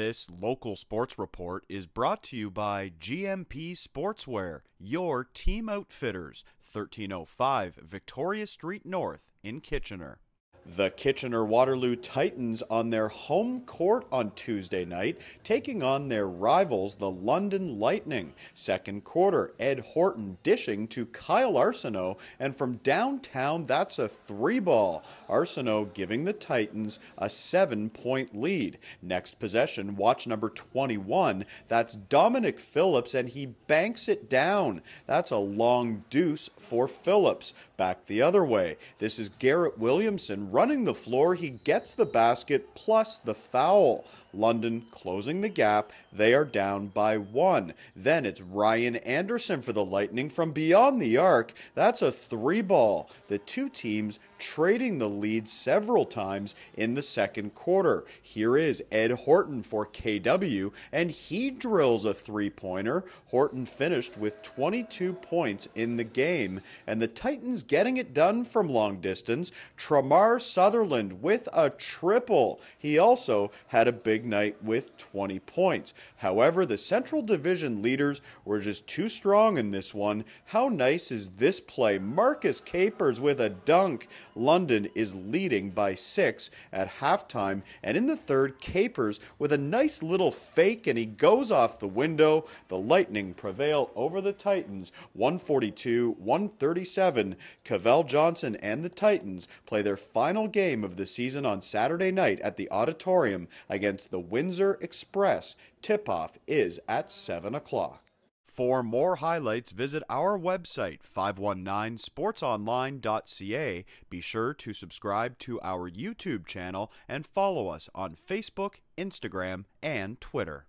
This local sports report is brought to you by GMP Sportswear, your team outfitters, 1305 Victoria Street North in Kitchener. The Kitchener Waterloo Titans on their home court on Tuesday night, taking on their rivals, the London Lightning. Second quarter, Ed Horton dishing to Kyle Arsenault, and from downtown, that's a three ball. Arsenault giving the Titans a seven point lead. Next possession, watch number 21. That's Dominic Phillips, and he banks it down. That's a long deuce for Phillips. Back the other way. This is Garrett Williamson running the floor. He gets the basket plus the foul. London closing the gap. They are down by one. Then it's Ryan Anderson for the Lightning from beyond the arc. That's a three ball. The two teams trading the lead several times in the second quarter. Here is Ed Horton for KW, and he drills a three pointer. Horton finished with 22 points in the game, and the Titans getting it done from long distance. Tramar Sutherland with a triple. He also had a big night with 20 points. However, the Central Division leaders were just too strong in this one. How nice is this play? Marcus Capers with a dunk. London is leading by six at halftime, and in the third, Capers with a nice little fake, and he goes off the window. The Lightning prevail over the Titans 142 137. Cavell Johnson and the Titans play their final game of the season on Saturday night at the Auditorium against the Windsor Express. Tip off is at 7 o'clock. For more highlights, visit our website, 519sportsonline.ca. Be sure to subscribe to our YouTube channel and follow us on Facebook, Instagram, and Twitter.